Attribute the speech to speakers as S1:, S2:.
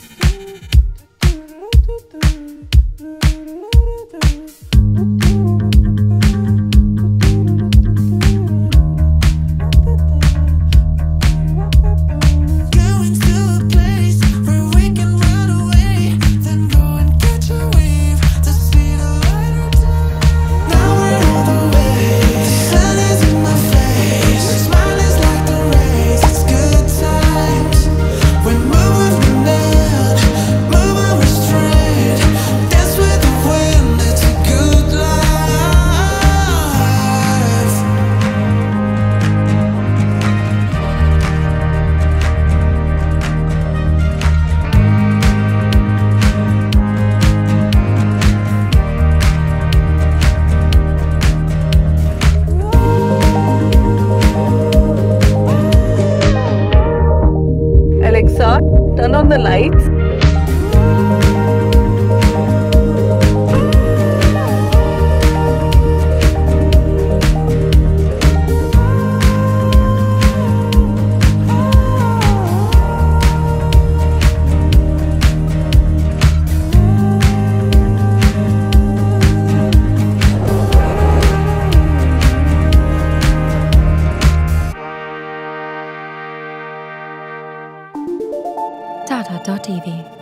S1: Thank you. the
S2: lights.
S3: dada.tv.